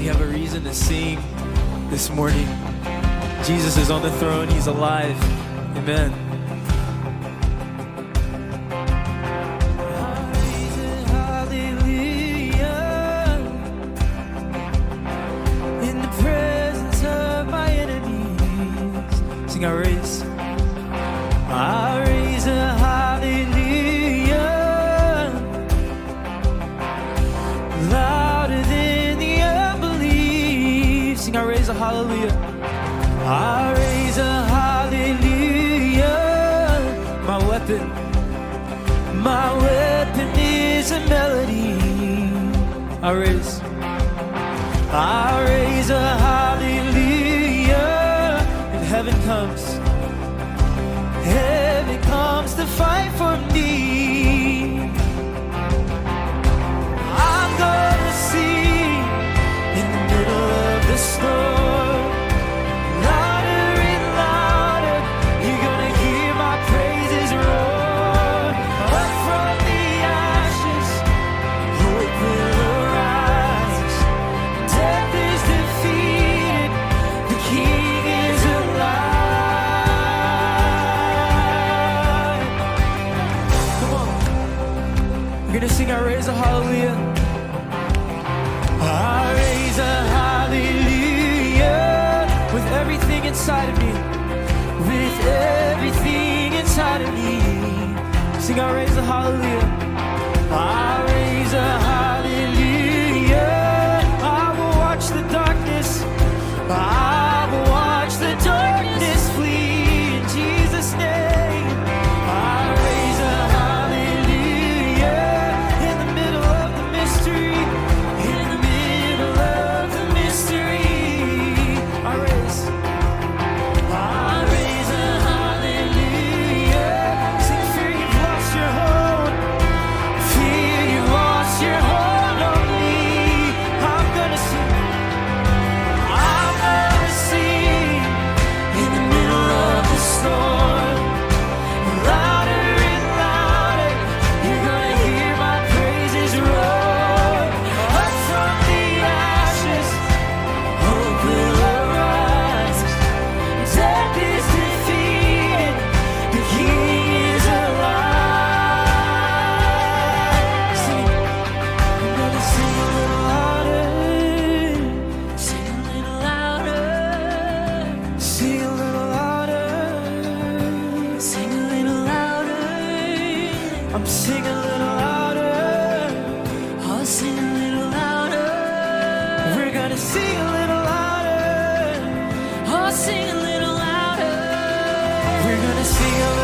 We have a reason to sing this morning. Jesus is on the throne, He's alive. Amen. In a hallelujah. I raise a hallelujah. My weapon, my weapon is a melody. I raise, I raise a hallelujah. And heaven comes, heaven comes to fight for me. We're gonna sing our raise a hallelujah. I raise a hallelujah with everything inside of me. With everything inside of me. Sing I raise a hallelujah. I'm a little louder. I'll sing a little louder. We're gonna sing a little louder. I'll sing a little louder. We're gonna sing